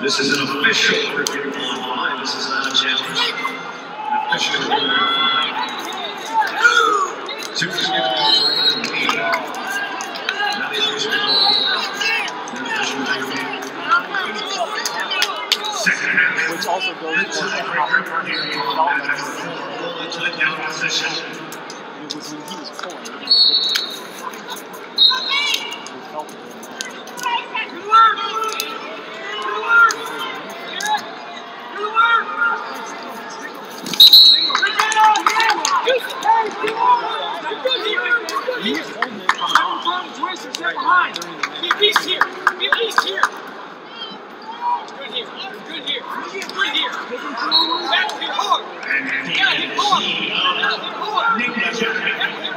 This is an official review online. This is not a challenge. An official review online for Brandon Lee. Not the official An official review. Second half. Which also goes for the position. It was when he was pulling. He was helping him. He was holding it behind. Keep these here. Keep these here. Good here. Good here. Back here hard. Yeah, hit hard. Yeah, hit hard. Jackson. Hit hard.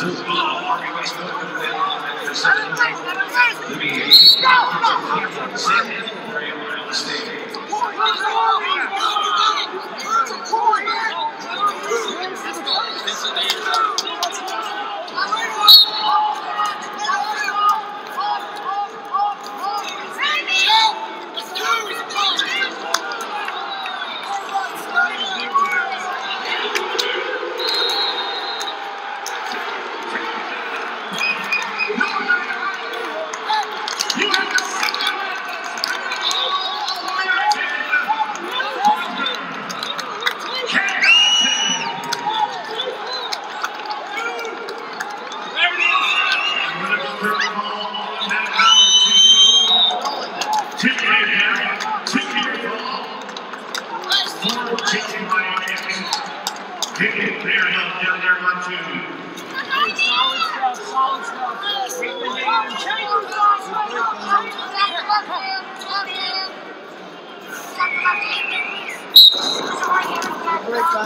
Then the two ball. Harvey Westbrook with it on that for second round. The BAC here from the San Diego Ohio State. Solid stuff. Solid stuff. Take the hand.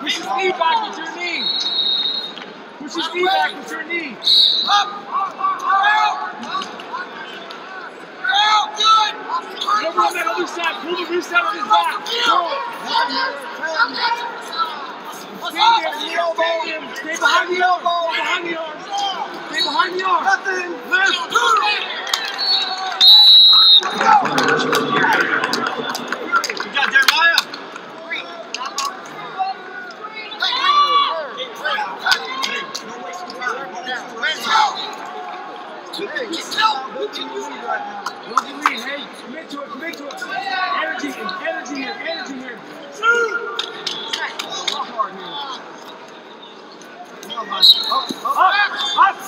Push his knee back with your knee. Push his knee back with your knee. Up. Remember on that other side, pull the wrist out of his back. Pull it. Stand there, knee elbow. Stay behind the elbow. Behind the arm. Stay behind the arm. Nothing. Lift. You Look at me, hey, commit to it, commit to it. Energy, energy here, energy here. Shoot! Up, hard here. Come on, man. up. Up, up,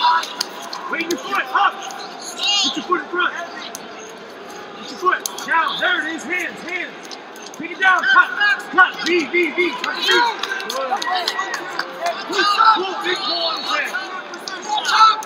up. Wait your foot, up. Put your foot in front. Put your foot down. There it is. Hands, hands. Pick it down. Cut, cut. V, V, V. Cut V. Push, pull, big pull on his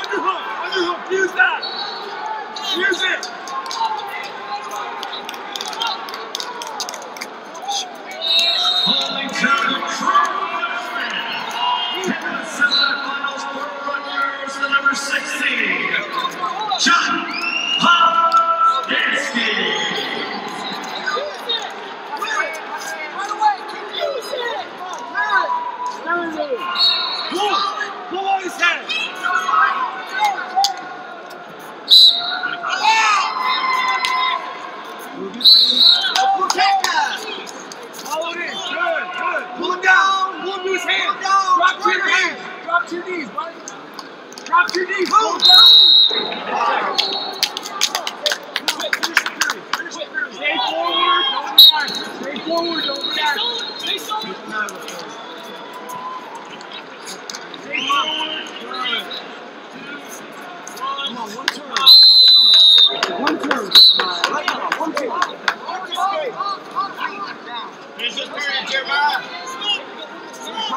Underhook! Underhook! Use that! Use it!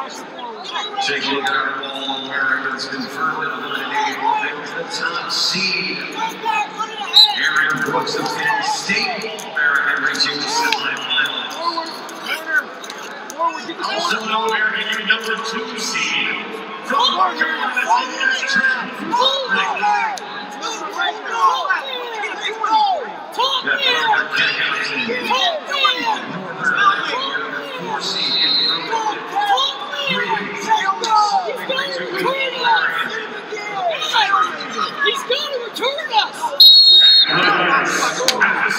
Take a look at our All Americans confirmed and eliminated top seed. Aaron Brooks of Penn State, All American, reaching the semifinals. Also an American, number two seed from Northern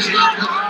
Krishna.